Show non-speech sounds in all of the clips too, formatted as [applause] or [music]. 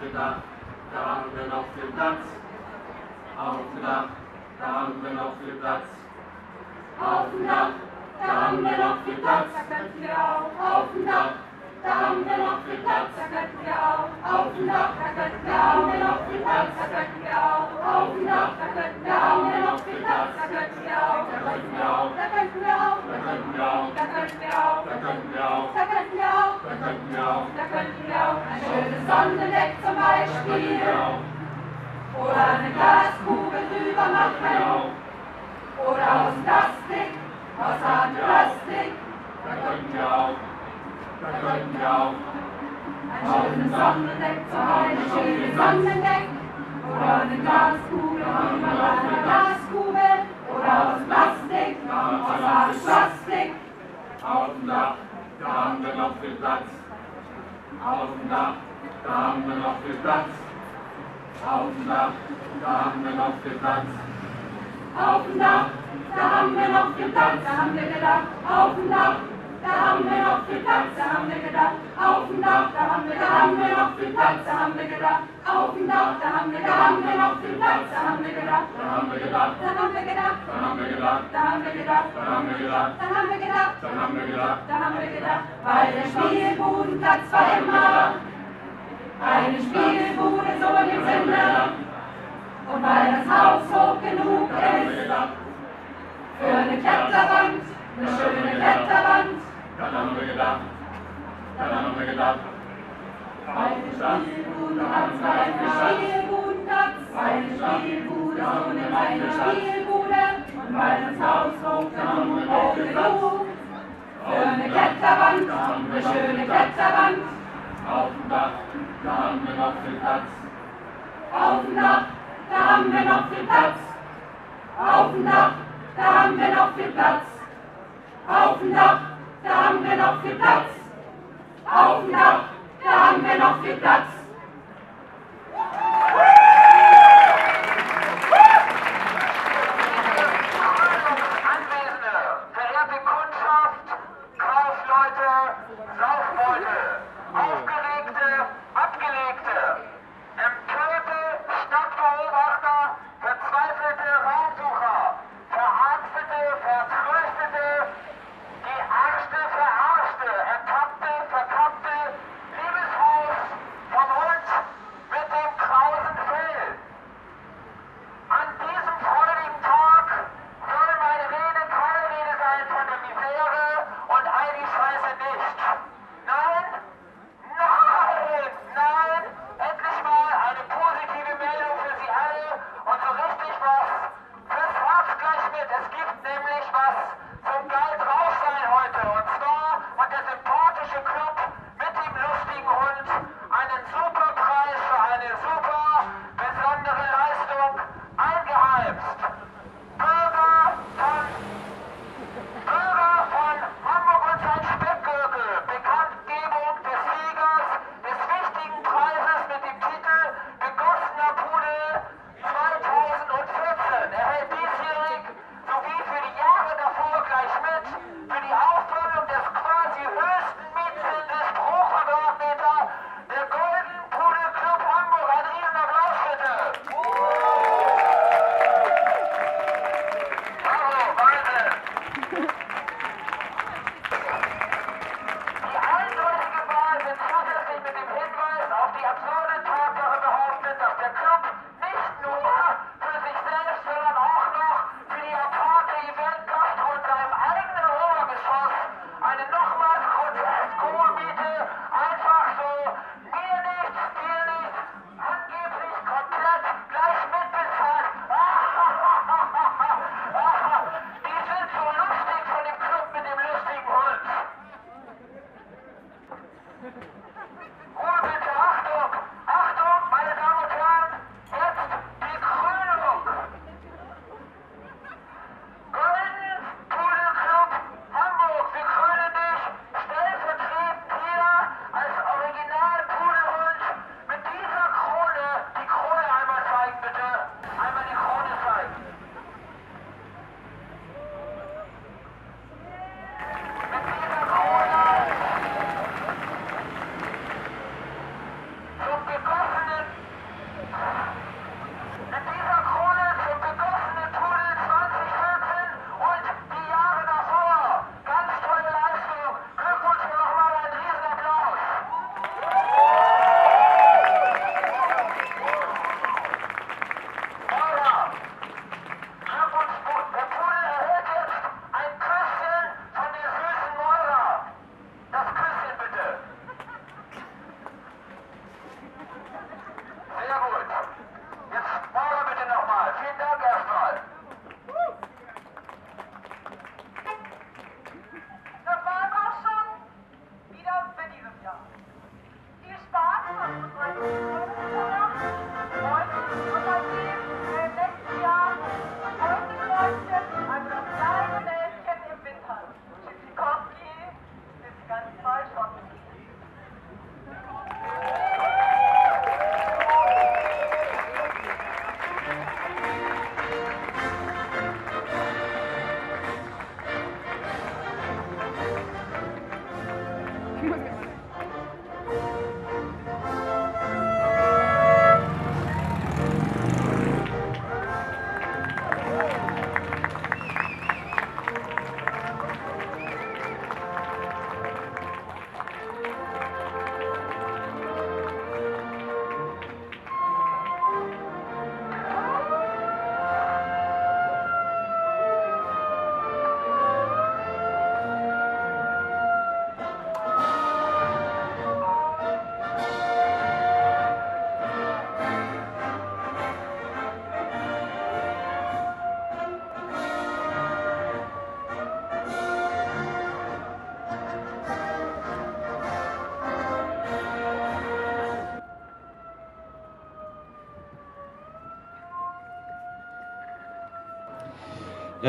dem Dach, da haben wir noch viel Platz. Auf dem Dach, da haben wir noch viel Platz. Auf dem Dach, da haben wir noch viel Platz. Auf dem Dach, da haben wir noch viel Platz. Auf dem Dach, da haben wir noch viel Platz. Auf dem Dach, da haben wir noch viel Platz. Da könnten wir auch, da könnten wir auch, da könnten wir auch, da könnten wir auch, da könnten wir auch, da könnten wir auch, da könnten wir auch, da könnten wir auch, da könnten wir auch ein schönes Sonnendeck zum Beispiel. Oder eine Glaskugel drüber machen. Oder aus Plastik, aus hartem Plastik. Da könnten wir auch, da könnten wir auch. Ein schönes Sonnendeck zum Beispiel, ein Sonnendeck. Oder eine Glaskugel, oder eine Glaskugel. Oder aus Plastik, aus hartem Plastik. Auf dem Dach, da haben wir noch viel Platz. Auf dem Dach, da haben wir noch viel Platz. Auf dem Dach, da haben wir noch viel Platz. Auf dem Dach, da haben wir noch viel Platz, da haben wir gedacht. Auf dem Dach, da haben wir noch viel Platz, da haben wir gedacht. Auf dem Dach, da haben wir, da haben wir noch viel Platz, da haben wir gedacht. Auf dem Dach, da haben wir, da haben wir noch viel Platz, da haben wir gedacht. Da haben wir gedacht, da haben wir gedacht, da haben wir gedacht, da haben wir gedacht, da haben wir gedacht, da haben wir gedacht, da haben wir gedacht, da haben wir gedacht, weil der Spielbudenplatz war immer eine Spielbude so im Sinne. Und weil das Haus hoch genug ist für eine Kletterwand, eine schöne Kletterwand. Dann haben wir gedacht, dann haben wir gedacht, eine Spielbudenplatz, eine Spielbudenplatz, eine Spielbude, so eine Spielbude. Und weil das Haus hoch genug, hoch genug für eine Kletterwand, eine schöne Kletterwand. Auf dem Dach, da haben wir noch viel Platz. Auf dem Dach, da haben wir noch viel Platz. Auf dem Dach, da haben wir noch viel Platz. Auf dem Dach, da haben wir noch viel Platz. Auf dem Dach, da haben wir noch viel Platz.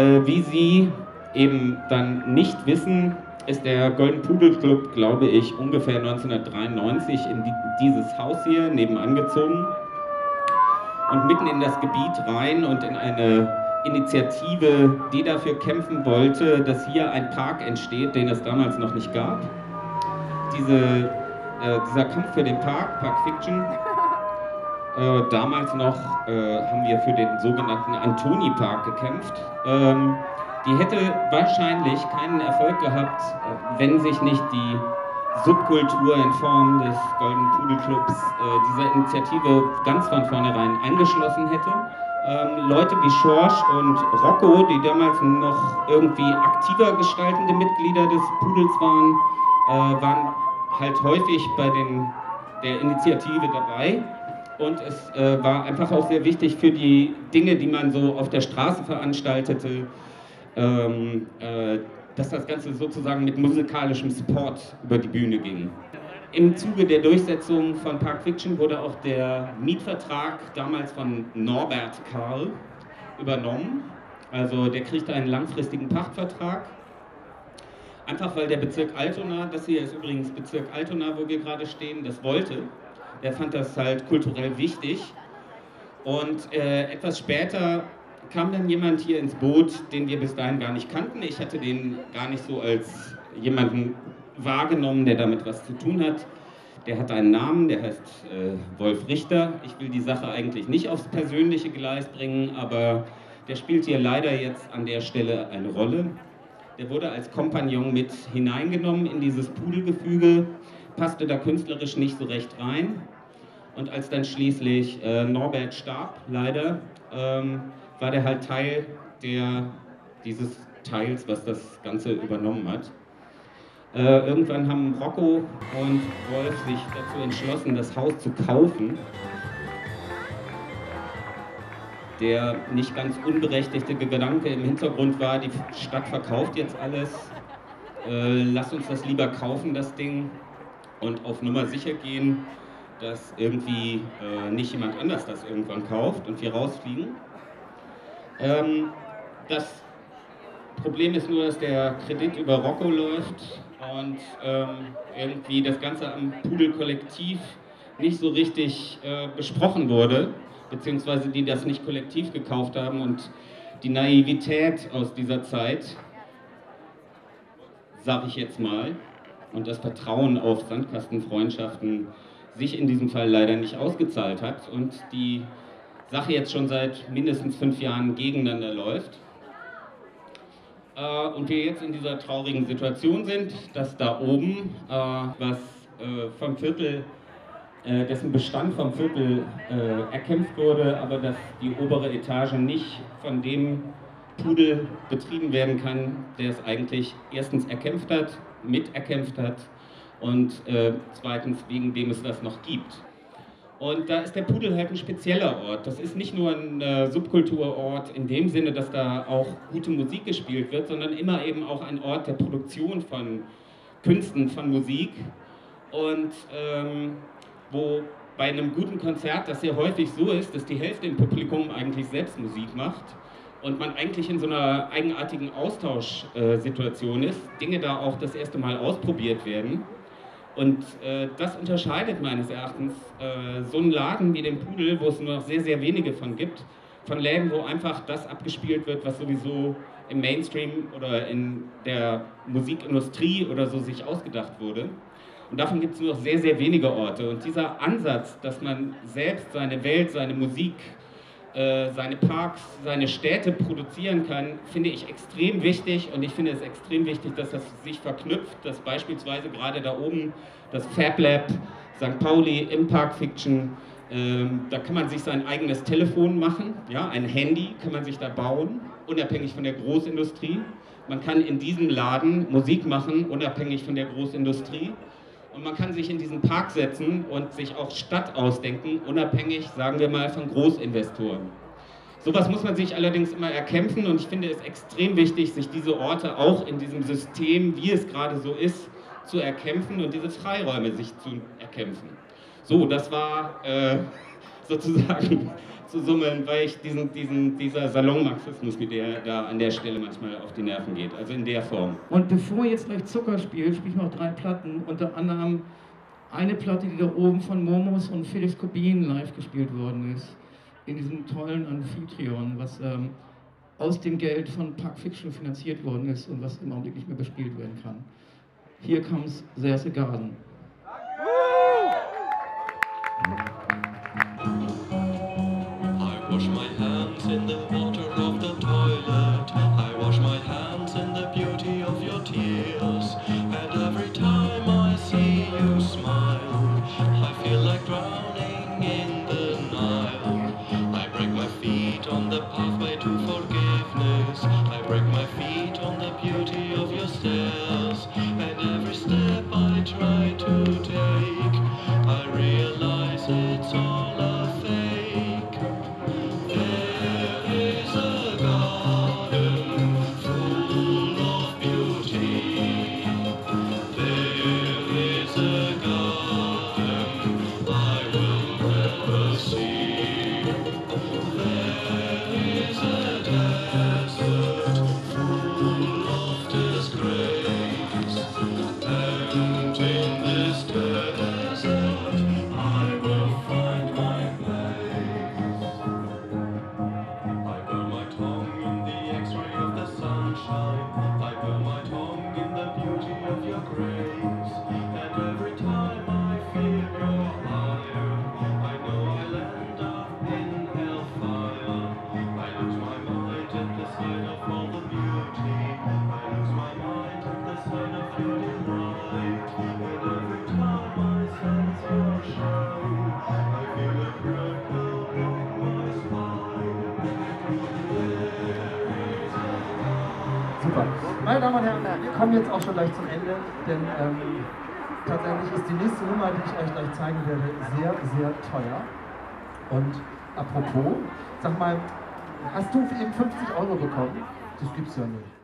Äh, wie Sie eben dann nicht wissen, ist der Golden Pudel Club, glaube ich, ungefähr 1993 in die, dieses Haus hier nebenan gezogen und mitten in das Gebiet rein und in eine Initiative, die dafür kämpfen wollte, dass hier ein Park entsteht, den es damals noch nicht gab. Diese, äh, dieser Kampf für den Park, Park Fiction, äh, damals noch äh, haben wir für den sogenannten Antoni Park gekämpft. Ähm, die hätte wahrscheinlich keinen Erfolg gehabt, äh, wenn sich nicht die Subkultur in Form des Golden Pudel Clubs äh, dieser Initiative ganz von vornherein angeschlossen hätte. Ähm, Leute wie Schorsch und Rocco, die damals noch irgendwie aktiver gestaltende Mitglieder des Pudels waren, äh, waren halt häufig bei den, der Initiative dabei. Und es äh, war einfach auch sehr wichtig für die Dinge, die man so auf der Straße veranstaltete, ähm, äh, dass das Ganze sozusagen mit musikalischem Support über die Bühne ging. Im Zuge der Durchsetzung von Park Fiction wurde auch der Mietvertrag damals von Norbert Karl übernommen. Also der kriegte einen langfristigen Pachtvertrag. Einfach weil der Bezirk Altona, das hier ist übrigens Bezirk Altona, wo wir gerade stehen, das wollte. Der fand das halt kulturell wichtig. Und äh, etwas später kam dann jemand hier ins Boot, den wir bis dahin gar nicht kannten. Ich hatte den gar nicht so als jemanden wahrgenommen, der damit was zu tun hat. Der hat einen Namen, der heißt äh, Wolf Richter. Ich will die Sache eigentlich nicht aufs persönliche Gleis bringen, aber der spielt hier leider jetzt an der Stelle eine Rolle. Der wurde als Kompagnon mit hineingenommen in dieses Pudelgefüge, passte da künstlerisch nicht so recht rein. Und als dann schließlich äh, Norbert starb, leider, ähm, war der halt Teil der, dieses Teils, was das Ganze übernommen hat. Äh, irgendwann haben Rocco und Wolf sich dazu entschlossen, das Haus zu kaufen. Der nicht ganz unberechtigte Gedanke im Hintergrund war, die Stadt verkauft jetzt alles, äh, lass uns das lieber kaufen, das Ding, und auf Nummer sicher gehen, dass irgendwie äh, nicht jemand anders das irgendwann kauft und wir rausfliegen. Ähm, das Problem ist nur, dass der Kredit über Rocco läuft und ähm, irgendwie das Ganze am Pudel-Kollektiv nicht so richtig äh, besprochen wurde, beziehungsweise die das nicht kollektiv gekauft haben und die Naivität aus dieser Zeit, sage ich jetzt mal, und das Vertrauen auf Sandkastenfreundschaften sich in diesem Fall leider nicht ausgezahlt hat und die Sache jetzt schon seit mindestens fünf Jahren gegeneinander läuft. Äh, und wir jetzt in dieser traurigen Situation sind, dass da oben, äh, was äh, vom Viertel, äh, dessen Bestand vom Viertel äh, erkämpft wurde, aber dass die obere Etage nicht von dem Pudel betrieben werden kann, der es eigentlich erstens erkämpft hat, miterkämpft hat und äh, zweitens wegen dem es das noch gibt. Und da ist der Pudel halt ein spezieller Ort. Das ist nicht nur ein äh, Subkulturort in dem Sinne, dass da auch gute Musik gespielt wird, sondern immer eben auch ein Ort der Produktion von Künsten, von Musik. Und ähm, wo bei einem guten Konzert das sehr häufig so ist, dass die Hälfte im Publikum eigentlich selbst Musik macht und man eigentlich in so einer eigenartigen Austauschsituation ist, Dinge da auch das erste Mal ausprobiert werden. Und äh, das unterscheidet meines Erachtens äh, so einen Laden wie den Pudel, wo es nur noch sehr, sehr wenige von gibt, von Läden, wo einfach das abgespielt wird, was sowieso im Mainstream oder in der Musikindustrie oder so sich ausgedacht wurde. Und davon gibt es nur noch sehr, sehr wenige Orte. Und dieser Ansatz, dass man selbst seine Welt, seine Musik, seine Parks, seine Städte produzieren kann, finde ich extrem wichtig und ich finde es extrem wichtig, dass das sich verknüpft, dass beispielsweise gerade da oben das Fab Lab, St. Pauli im Park Fiction, ähm, da kann man sich sein eigenes Telefon machen, ja, ein Handy kann man sich da bauen, unabhängig von der Großindustrie. Man kann in diesem Laden Musik machen, unabhängig von der Großindustrie. Und man kann sich in diesen Park setzen und sich auch Stadt ausdenken, unabhängig, sagen wir mal, von Großinvestoren. Sowas muss man sich allerdings immer erkämpfen und ich finde es extrem wichtig, sich diese Orte auch in diesem System, wie es gerade so ist, zu erkämpfen und diese Freiräume sich zu erkämpfen. So, das war äh, sozusagen [laughs] zu summeln, weil ich diesen, diesen, dieser Salonmarxismus mit der da an der Stelle manchmal auf die Nerven geht. Also in der Form. Und bevor jetzt gleich Zucker spielt, spiele ich noch drei Platten, unter anderem eine Platte, die da oben von Momos und Felix Kobin live gespielt worden ist. In diesem tollen Amphitryon, was ähm, aus dem Geld von Pulp Fiction finanziert worden ist und was im Augenblick nicht mehr bespielt werden kann. Hier comes a Garden. I Josh Meine Damen und Herren, wir kommen jetzt auch schon gleich zum Ende, denn ähm, tatsächlich ist die nächste Nummer, die ich euch gleich zeigen werde, sehr, sehr teuer. Und apropos, sag mal, hast du eben 50 Euro bekommen? Das gibt's ja nicht.